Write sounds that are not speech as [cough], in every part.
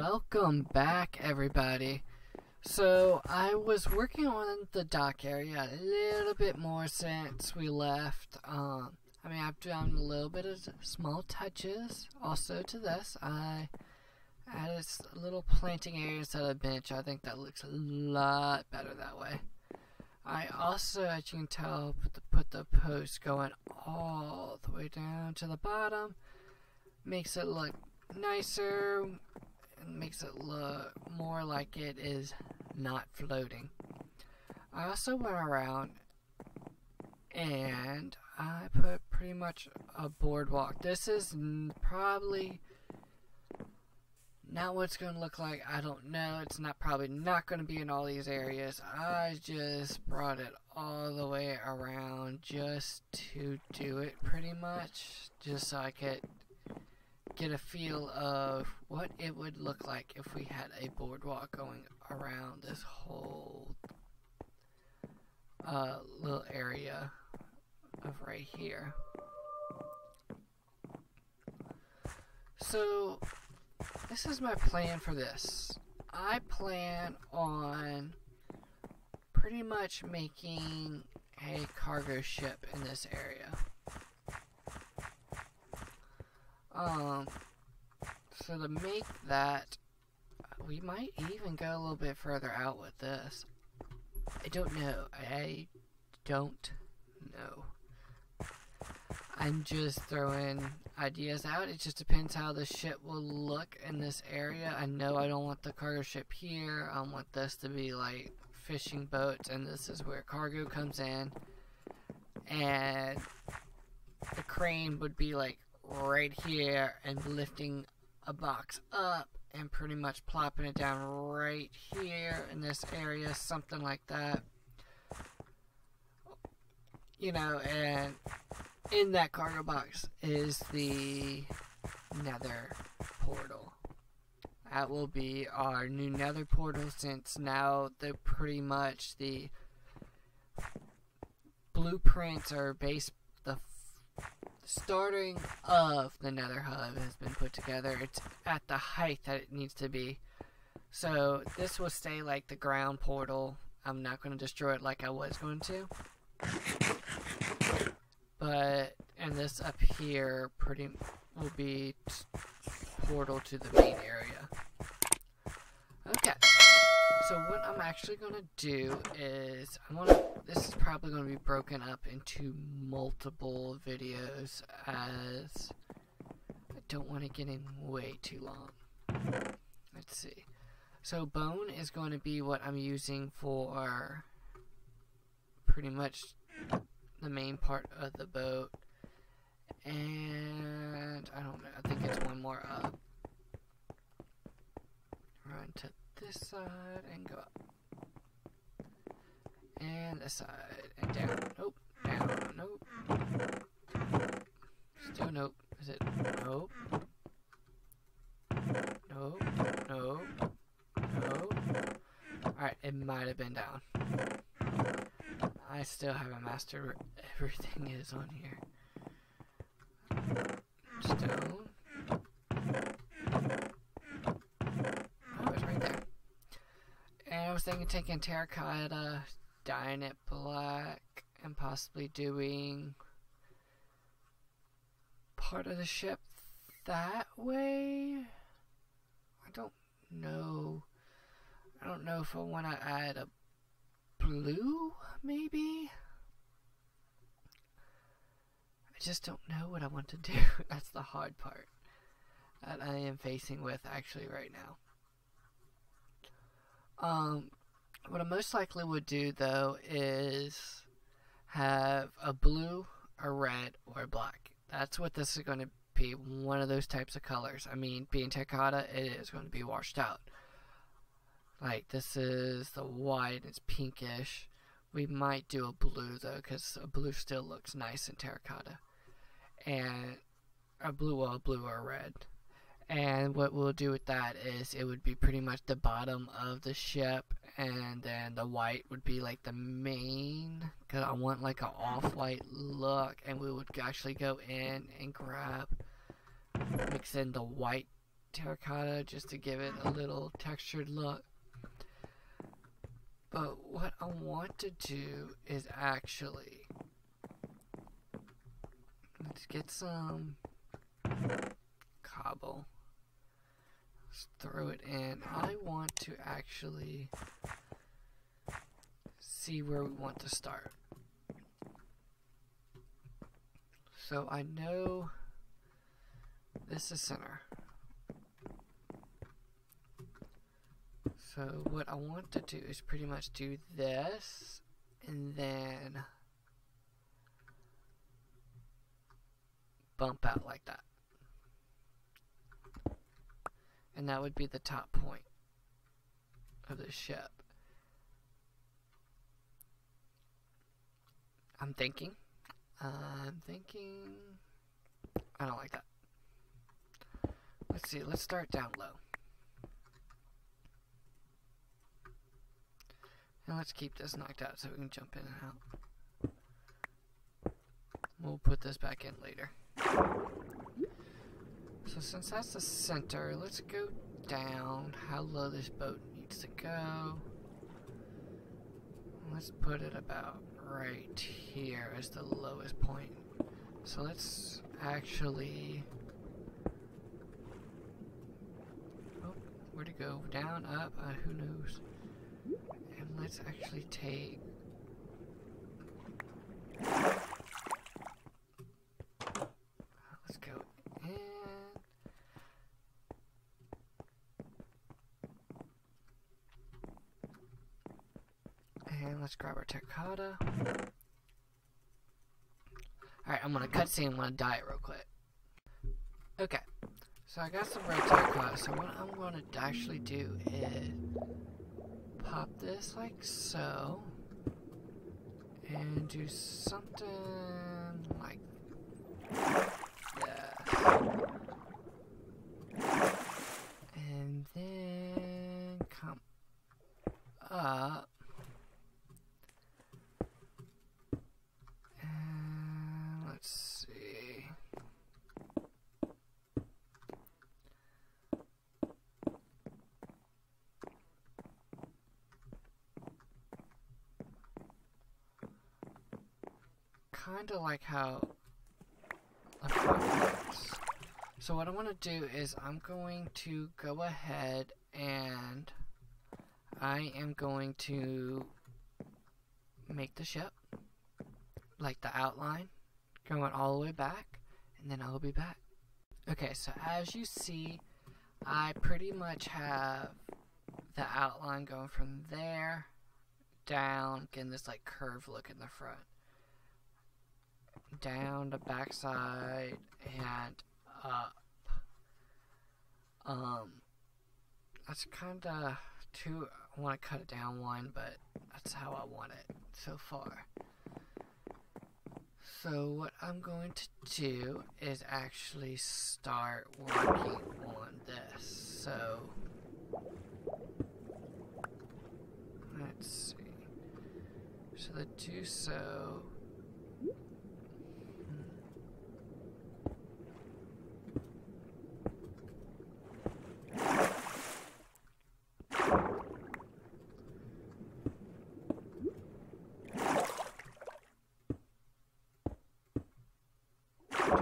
welcome back everybody. So I was working on the dock area a little bit more since we left. Um, I mean I've done a little bit of small touches also to this. I added a little planting area of a bench. I think that looks a lot better that way. I also, as you can tell, put the, put the post going all the way down to the bottom. Makes it look nicer and makes it look more like it is not floating. I also went around and I put pretty much a boardwalk. This is probably not what it's going to look like. I don't know. It's not probably not going to be in all these areas. I just brought it all the way around just to do it pretty much. Just so I could get a feel of what it would look like if we had a boardwalk going around this whole uh, little area of right here. So, this is my plan for this. I plan on pretty much making a cargo ship in this area. Um, so to make that, we might even go a little bit further out with this. I don't know. I don't know. I'm just throwing ideas out. It just depends how the ship will look in this area. I know I don't want the cargo ship here. I want this to be like fishing boats, and this is where cargo comes in. And the crane would be like right here and lifting a box up and pretty much plopping it down right here in this area, something like that. You know, and in that cargo box is the nether portal. That will be our new nether portal since now the pretty much the blueprints are based starting of the nether hub has been put together. It's at the height that it needs to be. So this will stay like the ground portal. I'm not going to destroy it like I was going to. But, and this up here pretty will be portal to the main area. Okay. So what I'm actually going to do is, I want to, this is probably going to be broken up into multiple videos as I don't want to get in way too long. Let's see. So bone is going to be what I'm using for pretty much the main part of the boat. And I don't know, I think it's one more up. Run to this side and go up. And this side and down. Nope. Down. Nope. Still nope. Is it? Nope. Nope. Nope. Nope. Alright, it might have been down. I still haven't mastered [laughs] everything is on here. Stone. Thinking taking terracotta, dyeing it black, and possibly doing part of the ship that way. I don't know. I don't know if I want to add a blue, maybe? I just don't know what I want to do. [laughs] That's the hard part that I am facing with actually right now. Um, what I most likely would do though is have a blue, a red, or a black. That's what this is going to be. One of those types of colors. I mean, being terracotta, it is going to be washed out. Like this is the white. It's pinkish. We might do a blue though, because a blue still looks nice in terracotta. And a blue, a blue or a red. And what we'll do with that is it would be pretty much the bottom of the ship and then the white would be like the main because I want like an off-white look and we would actually go in and grab mix in the white terracotta just to give it a little textured look. But what I want to do is actually let's get some cobble. Throw it in. I want to actually see where we want to start. So I know this is center. So what I want to do is pretty much do this and then bump out like that. And that would be the top point of the ship. I'm thinking. I'm thinking. I don't like that. Let's see, let's start down low. And let's keep this knocked out so we can jump in and out. We'll put this back in later. So since that's the center, let's go down how low this boat needs to go. Let's put it about right here as the lowest point. So let's actually... Oh, where to go? Down, up, uh, who knows? And let's actually take let's go in and let's grab our terracotta alright I'm gonna cutscene I'm gonna die real quick okay so I got some red terracotta so what I'm gonna actually do is pop this like so and do something like this. And then come up kind of like how. So what I want to do is I'm going to go ahead and I am going to make the ship like the outline going all the way back and then I'll be back. Okay, so as you see, I pretty much have the outline going from there down, getting this like curved look in the front down the backside and up. Um, that's kind of too. I want to cut it down one, but that's how I want it so far. So what I'm going to do is actually start working on this. So let's see. So the do so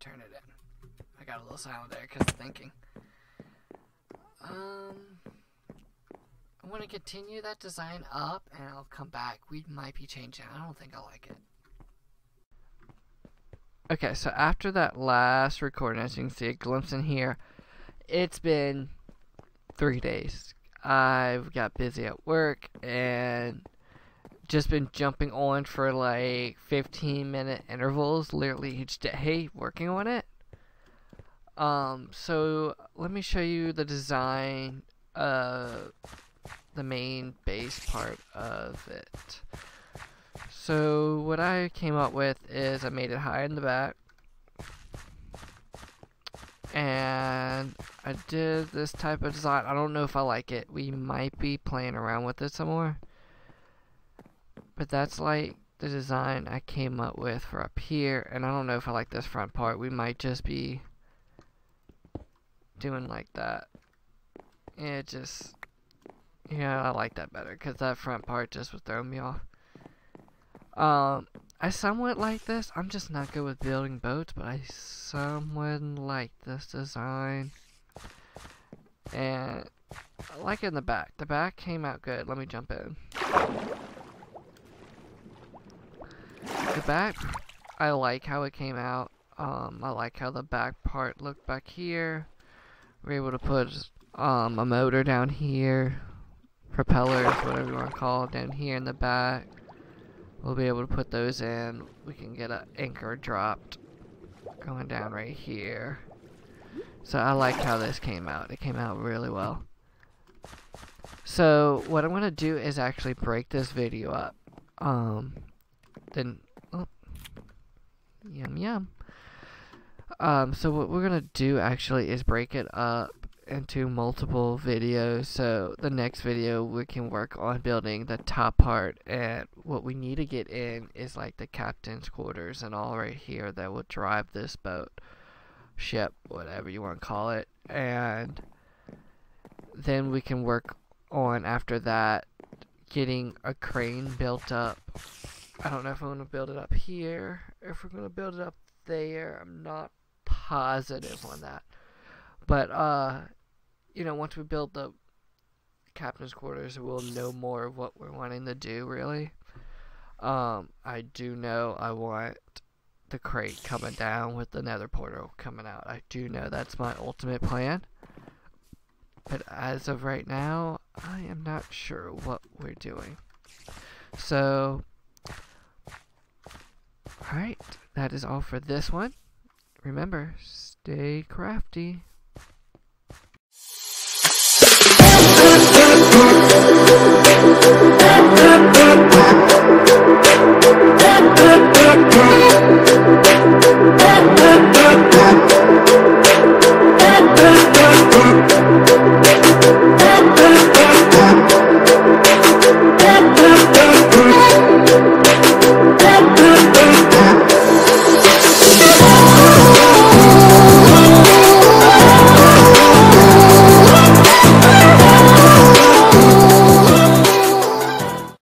Turn it in. I got a little silent there because of thinking. Um, I want to continue that design up and I'll come back. We might be changing. I don't think I like it. Okay, so after that last recording, as you can see a glimpse in here, it's been three days. I've got busy at work and just been jumping on for like 15 minute intervals literally each day working on it. Um, so let me show you the design of the main base part of it. So what I came up with is I made it high in the back. And I did this type of design. I don't know if I like it. We might be playing around with it some more. But that's like the design I came up with for up here. And I don't know if I like this front part. We might just be doing like that. It just, yeah, I like that better because that front part just was throwing me off. Um, I somewhat like this. I'm just not good with building boats, but I somewhat like this design. And I like it in the back. The back came out good. Let me jump in. The back, I like how it came out. Um, I like how the back part looked back here. We're able to put um, a motor down here, propellers, whatever you want to call it, down here in the back. We'll be able to put those in. We can get an anchor dropped going down right here. So I like how this came out. It came out really well. So what I'm going to do is actually break this video up. Um, then, yum yum. Um, so what we're gonna do actually is break it up into multiple videos so the next video we can work on building the top part and what we need to get in is like the captain's quarters and all right here that will drive this boat ship whatever you want to call it and then we can work on after that getting a crane built up I don't know if I'm going to build it up here Or if we're going to build it up there I'm not positive on that. But, uh, you know, once we build the captain's quarters, we'll know more of what we're wanting to do, really. Um, I do know I want the crate coming down with the nether portal coming out. I do know that's my ultimate plan. But as of right now, I am not sure what we're doing. So, Alright, that is all for this one. Remember, stay crafty.